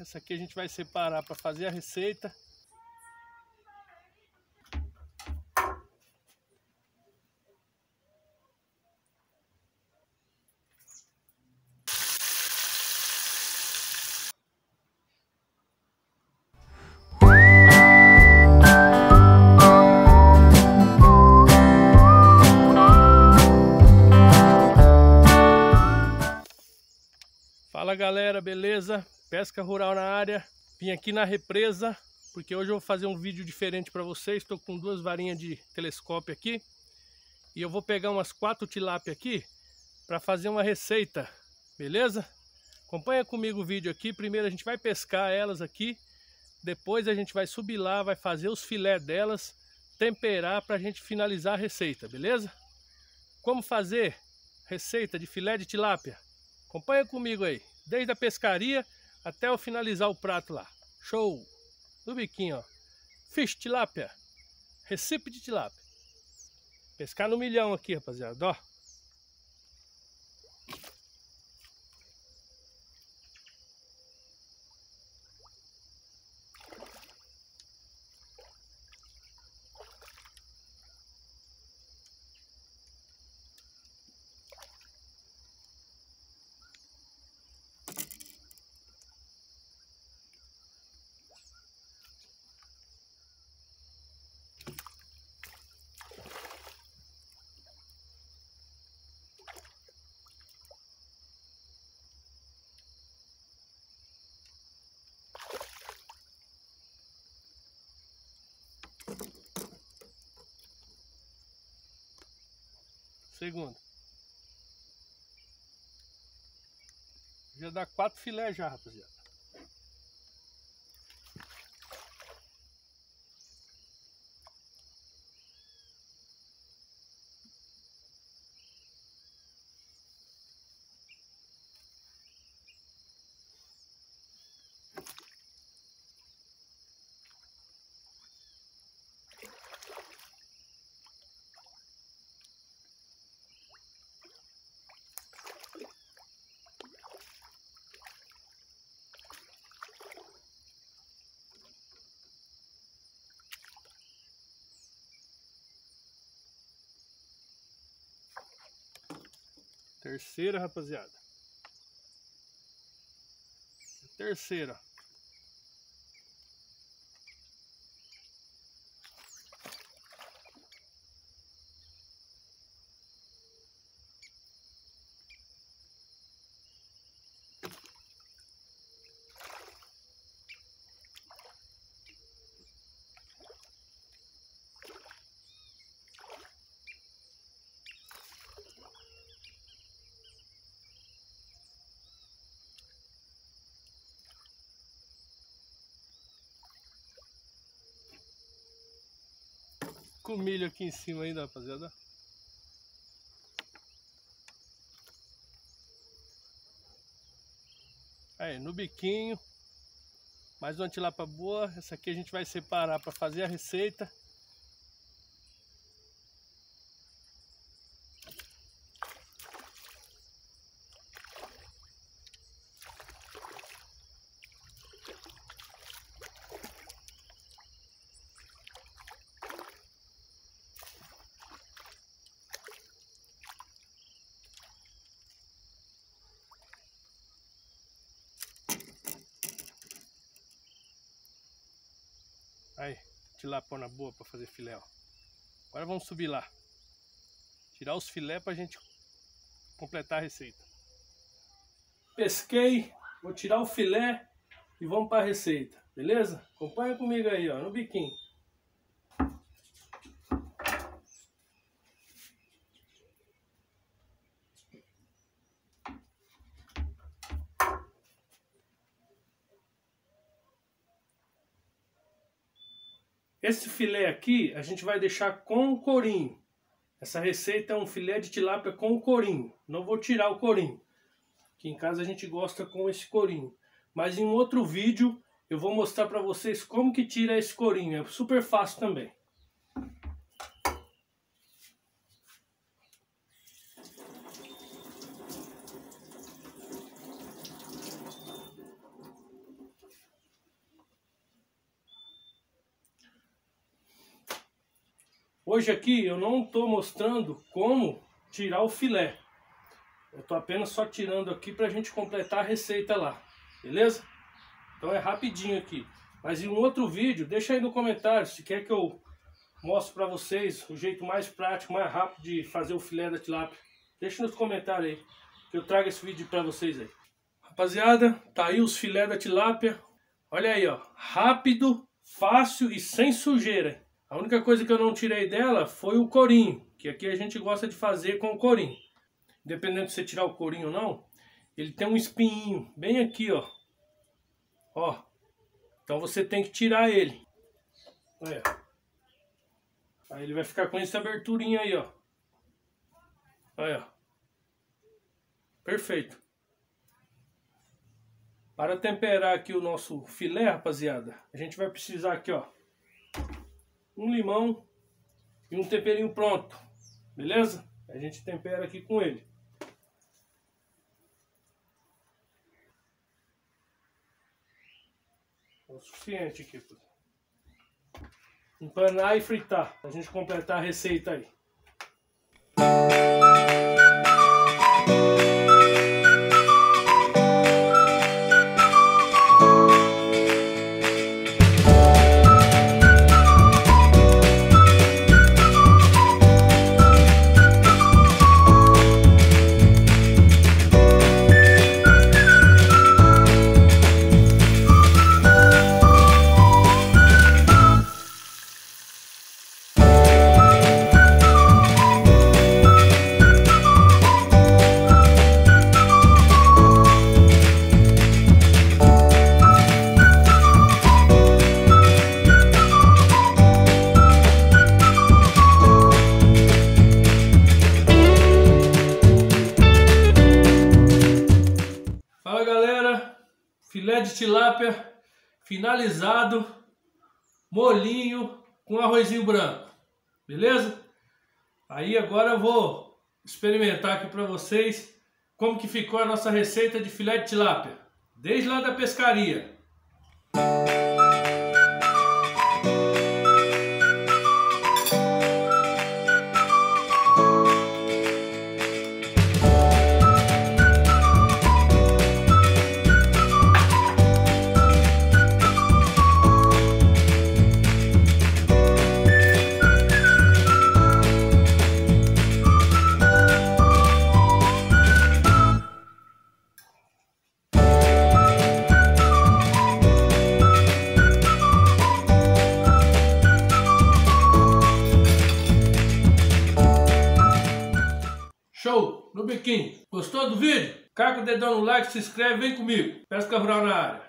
Essa aqui a gente vai separar para fazer a receita. Fala galera, beleza? Pesca rural na área. Vim aqui na represa porque hoje eu vou fazer um vídeo diferente para vocês. Estou com duas varinhas de telescópio aqui e eu vou pegar umas quatro tilápia aqui para fazer uma receita, beleza? Acompanha comigo o vídeo aqui. Primeiro a gente vai pescar elas aqui, depois a gente vai subir lá, vai fazer os filé delas, temperar para a gente finalizar a receita, beleza? Como fazer receita de filé de tilápia? Acompanha comigo aí, desde a pescaria até eu finalizar o prato lá. Show! No biquinho, ó. Fish tilápia. Recipe de tilápia. Pescar no milhão aqui, rapaziada, ó. Segundo. Já dá quatro filé já, rapaziada. Terceira, rapaziada. Terceira. Com milho aqui em cima ainda, rapaziada. Aí, no biquinho. Mais uma tilapa boa. Essa aqui a gente vai separar para fazer a receita. Aí, tilapona boa para fazer filé, ó. Agora vamos subir lá. Tirar os filé pra gente completar a receita. Pesquei, vou tirar o filé e vamos para a receita, beleza? Acompanha comigo aí, ó, no biquinho. Esse filé aqui a gente vai deixar com o corinho. Essa receita é um filé de tilápia com o corinho. Não vou tirar o corinho. Aqui em casa a gente gosta com esse corinho. Mas em um outro vídeo eu vou mostrar para vocês como que tira esse corinho. É super fácil também. Hoje aqui eu não estou mostrando como tirar o filé. Eu estou apenas só tirando aqui para a gente completar a receita lá, beleza? Então é rapidinho aqui. Mas em um outro vídeo, deixa aí no comentário se quer que eu mostre para vocês o jeito mais prático, mais rápido de fazer o filé da tilápia. Deixa nos comentários aí, que eu trago esse vídeo para vocês aí. Rapaziada, tá aí os filé da tilápia. Olha aí, ó, rápido, fácil e sem sujeira. A única coisa que eu não tirei dela foi o corinho, que aqui a gente gosta de fazer com o corinho. Independente de você tirar o corinho ou não, ele tem um espinho bem aqui, ó. Ó. Então você tem que tirar ele. Olha. Aí ele vai ficar com essa aberturinha aí, ó. Olha. Perfeito. Para temperar aqui o nosso filé, rapaziada, a gente vai precisar aqui, ó um limão e um temperinho pronto, beleza? A gente tempera aqui com ele. É o suficiente aqui. Empanar e fritar, pra gente completar a receita aí. Filé de tilápia finalizado, molinho com arrozinho branco, beleza? Aí agora eu vou experimentar aqui para vocês como que ficou a nossa receita de filé de tilápia, desde lá da pescaria. Show! Gostou do vídeo? Carga o dedão no like, se inscreve, vem comigo. Pesca Rural na área.